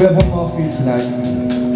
Whoever more feels like.